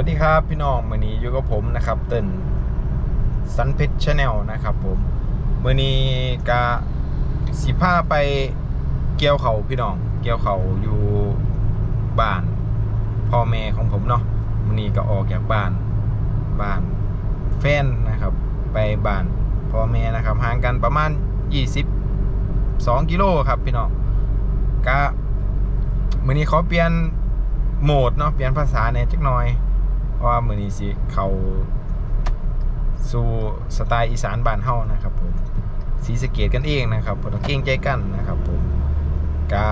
สวัสดีครับพี่น้องมื่อนี้อยู่กับผมนะครับเติ้นสันเพชรชาแนลนะครับ ผมมื่อนี้กะสิพาไปเกี่ยวข้าวพี่น้อง เกี่ยวข้าวอยู่บ้านพ่อแม่ของผมเนาะมื่อนี้ก็ออกจากบ้านบ้านแฟนนะครับ ไปบ้านพ่อแม่นะครับห่างกันประมาณ 22 กิโลครับพี่น้องกะมื่อนี้เขาเปลี่ยนโหมดเนาะเปลี่ยนภาษาในจักหน่อย เพราะว่ามือนี้สิเขาสู่สไตล์อีสานบ้านเฮานะครับผมสีสเกตกันเองนะครับบ่ต้องเก่งใจกันนะครับผมกะ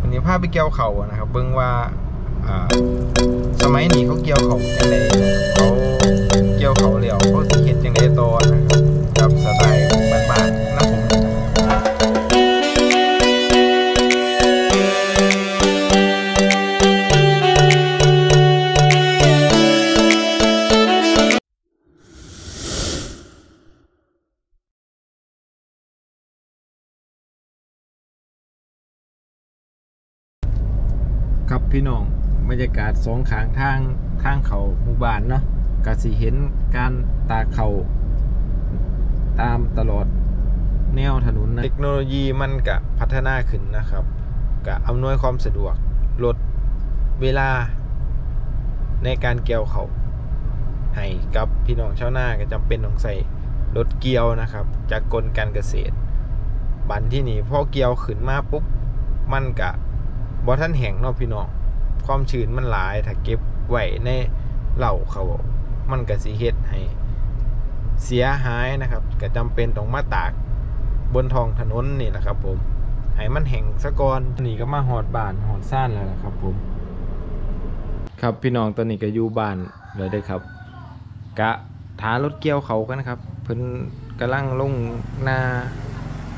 วันนี้พาไปเกี่ยวเขานะครับเบิ่งว่าอ่าสมัยนี้เขาเกี่ยวเขาจังไดเขาเกี่ยวเขาแล้วเขาสเฮ็ดจังไดต่อนะครับกับสไตล์ ครับพี่น้องบรรยากาศสองข้างทางทางเขาหมู่บ้านเนาะก็สิเห็นการตาเขาตามตลอดแนวถนนนะเทคโนโลยีมันก็พัฒนาขึ้นนะครับก็อำนวยความสะดวกลดเวลาในการเกี่ยวเขาให้กับพี่น้องชาวนาก็จำเป็นต้องใส่รถเกี่ยวนะครับ จากกลการเกษตร บันที่นี่พอเกี่ยวขึ้นมาปุ๊บมันกะ บ่ท่านแห้งเนาะพี่น้องความชื้นมันหลายถ้าเก็บไว้ในเหล่าเขา มันก็สิเฮ็ดให้เสียหายนะครับก็จำเป็นต้องมาตากบนท้องถนนนี่แหละครับ ผมให้มันแห้งซะก่อนนี่ก็มาหอดบ้านหอดซ่านแล้วนะครับ ผม ครับพี่น้องตอนนี้ก็อยู่บ้านเลยได้ครับ กะถารถเกี่ยวเขากันครับ เพิ่นกำลังลงหน้า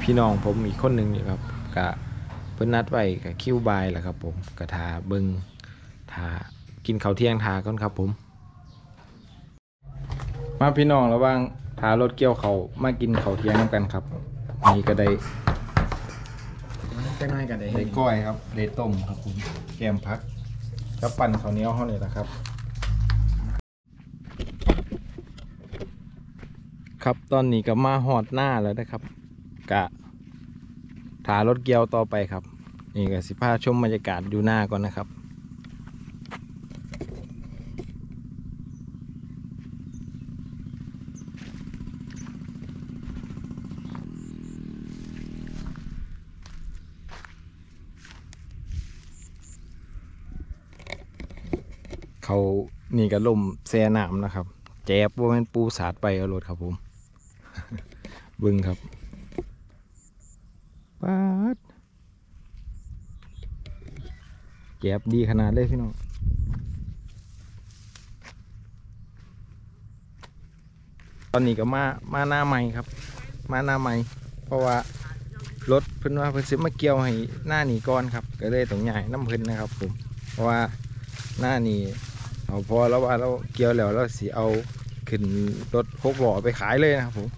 พี่น้องผมอีกคนหนึ่งอยู่ครับกะ พิ่นนัดไว้กับคิวบายแหละครับผมกระทาเบิงทากินข้าวเที่ยงทาก่อนครับผม มาพี่น้องระหว่างทารถเกี่ยวเขาวมากินข้าวเที่ยงนำกันครับนี่ก็ได้จังไงกันได้ได้ก้อยครับได้ต้มครับผมแกมพักกับปั่นข้าวเหนียวเขาเลยนะครับ ครับตอนนี้ก็มาหอดหน้าแล้วนะครับ กะ ถารถเกียวต่อไปครับ นี่ก็สิพาชมบรรยากาศอยู่หน้าก่อนนะครับเขานี่ก็ล่มแซ่น้ำนะครับ แจ๊บว่าเป็นปูสาดไปเอารถครับผม บึงครับ ป๊าดแจบดีขนาดเลยพี่น้องตอนนี้ก็มามาหน้าใหม่ครับ มาหน้าใหม่ เพราะว่ารถเพิ่นว่าเพิ่นสิมาเกี่ยวให้หน้านี้ก่อนครับ ก็เลยต้องใหญ่น้ำเพิ่นนะครับ ผม เพราะว่าหน้านี้เอาพอแล้วว่าเราเกี่ยวแล้วเราสิเอาขึ้นรถหกหล้อไปขายเลยนะครับผม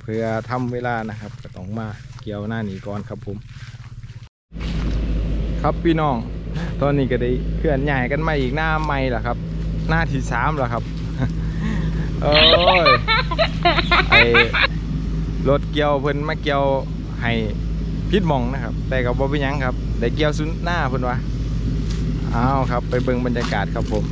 เพื่อทำเวลานะครับก็ต้องมา กี่ยวหน้านี้ก่อนครับผม ครับพี่น้อง ตอนนี้ก็ได้เคลื่อนใหญ่กันมาอีกหน้าใหม่ละครับ หน้าที่สามล้วครับโอ้ยไอรถเกี่ยวเพิ่นมาเกี่ยวให้พิดหมองนะครับ แต่กับบ่เป็นยังครับได้เกี่ยวสุดหน้าเพิ่นวะอ้าวครับ ไปเบิ่งบรรยากาศครับผม